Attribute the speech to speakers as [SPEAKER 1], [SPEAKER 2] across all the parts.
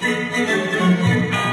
[SPEAKER 1] T'es dans le tronc.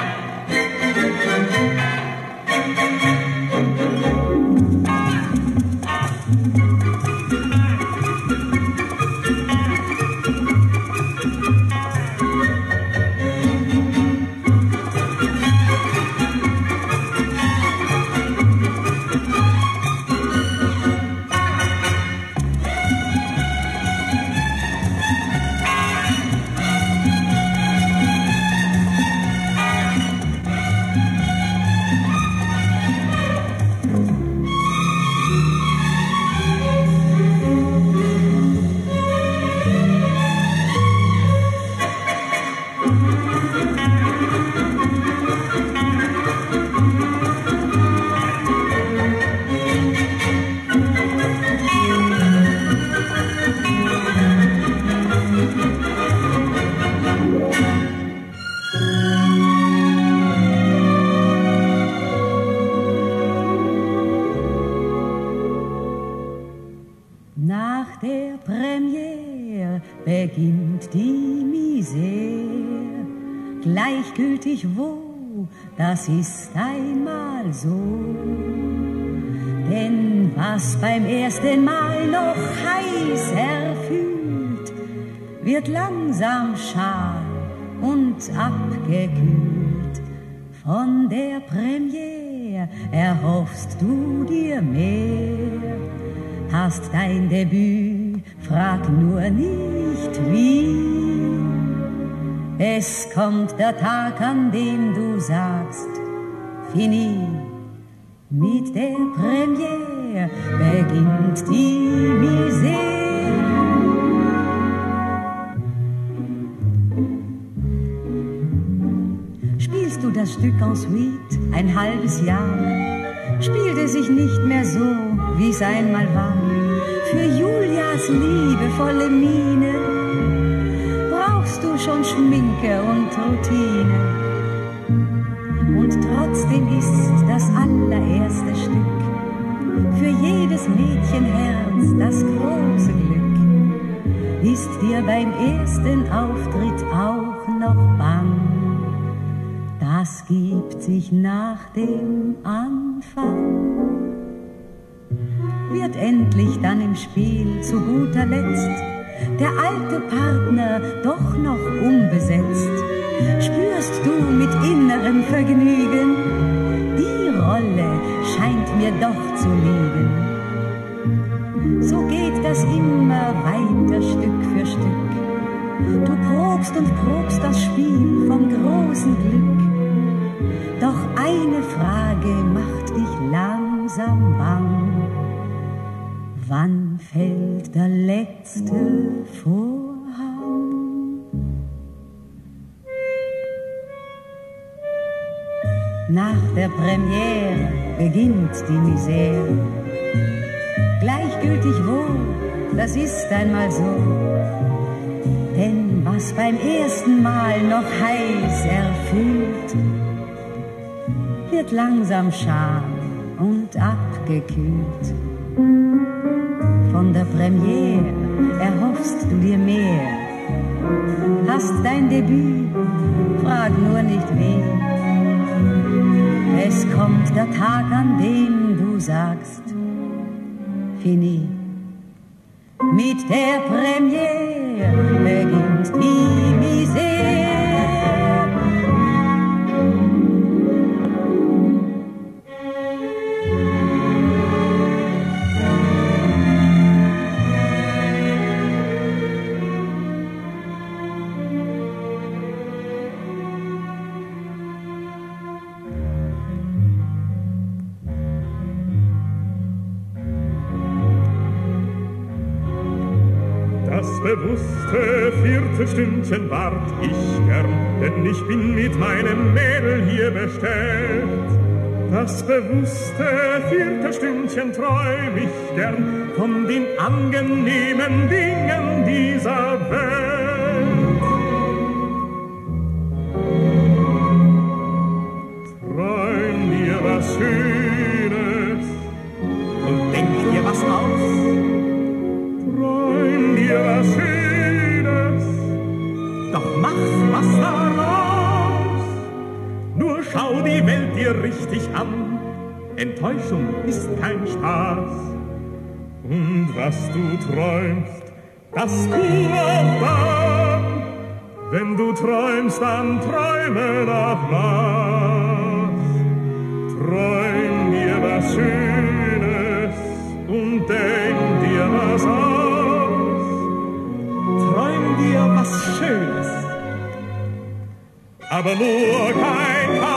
[SPEAKER 1] Gleichgültig wo, das ist einmal so. Denn was beim ersten Mal noch heiß erfüllt, wird langsam schal und abgekühlt. Von der Premiere erhoffst du dir mehr, hast dein Debüt, frag nur nicht wie es kommt der Tag, an dem du sagst, fini, mit der Premiere beginnt die Misere. Spielst du das Stück en suite ein halbes Jahr, spielt es sich nicht mehr so, wie es einmal war. Liebevolle Miene schon Schminke und Routine. Und trotzdem ist das allererste Stück für jedes Mädchenherz das große Glück. Ist dir beim ersten Auftritt auch noch bang? Das gibt sich nach dem Anfang. Wird endlich dann im Spiel zu guter Letzt der alte Partner doch noch unbesetzt, spürst du mit innerem Vergnügen, die Rolle scheint mir doch zu liegen. So geht das immer weiter Stück für Stück. Du probst und probst das Spiel vom großen Glück. Doch eine Frage macht dich langsam bang. Wann fällt der letzte Vorhang. Nach der Premiere beginnt die Misere. Gleichgültig wo, das ist einmal so. Denn was beim ersten Mal noch heiß erfüllt, wird langsam schal und abgekühlt von der Premiere erhoffst du dir mehr. Hast dein Debüt, frag nur nicht wen. Es kommt der Tag, an dem du sagst, fini. Mit der Premiere beginnt die Misere.
[SPEAKER 2] Bewusste vierte Stündchen wart ich gern, denn ich bin mit meinem Mädel hier bestellt. Das bewusste vierte Stündchen träum ich gern von den angenehmen Dingen dieser Welt. Träum dir was Schönes dir richtig an. Enttäuschung ist kein Spaß. Und was du träumst, das tu auch dann. Wenn du träumst, dann träume nach Nacht. Träum dir was Schönes und denk dir was aus.
[SPEAKER 3] Träum dir was Schönes
[SPEAKER 2] aber nur kein